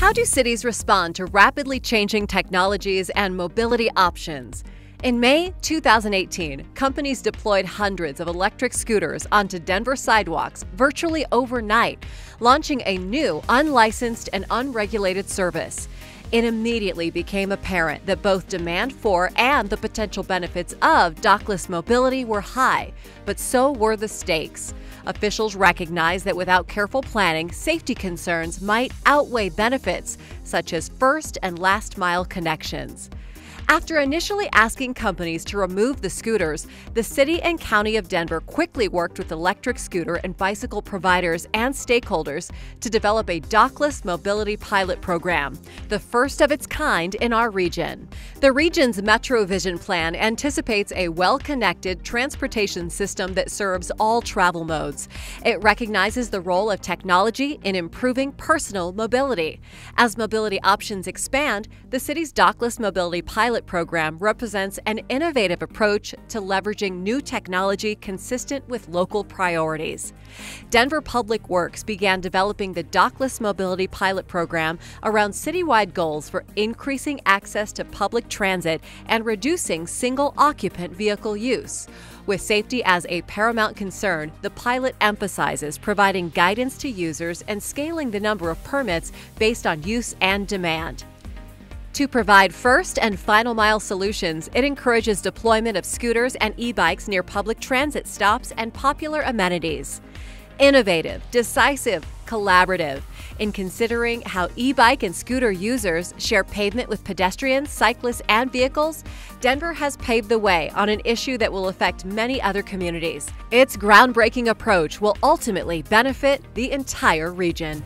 How do cities respond to rapidly changing technologies and mobility options? In May 2018, companies deployed hundreds of electric scooters onto Denver sidewalks virtually overnight, launching a new unlicensed and unregulated service. It immediately became apparent that both demand for and the potential benefits of dockless mobility were high, but so were the stakes. Officials recognize that without careful planning, safety concerns might outweigh benefits, such as first and last mile connections. After initially asking companies to remove the scooters, the City and County of Denver quickly worked with electric scooter and bicycle providers and stakeholders to develop a dockless mobility pilot program, the first of its kind in our region. The region's MetroVision plan anticipates a well connected transportation system that serves all travel modes. It recognizes the role of technology in improving personal mobility. As mobility options expand, the city's dockless mobility pilot pilot program represents an innovative approach to leveraging new technology consistent with local priorities. Denver Public Works began developing the Dockless Mobility Pilot Program around citywide goals for increasing access to public transit and reducing single occupant vehicle use. With safety as a paramount concern, the pilot emphasizes providing guidance to users and scaling the number of permits based on use and demand. To provide first and final mile solutions, it encourages deployment of scooters and e bikes near public transit stops and popular amenities. Innovative, decisive, collaborative. In considering how e bike and scooter users share pavement with pedestrians, cyclists, and vehicles, Denver has paved the way on an issue that will affect many other communities. Its groundbreaking approach will ultimately benefit the entire region.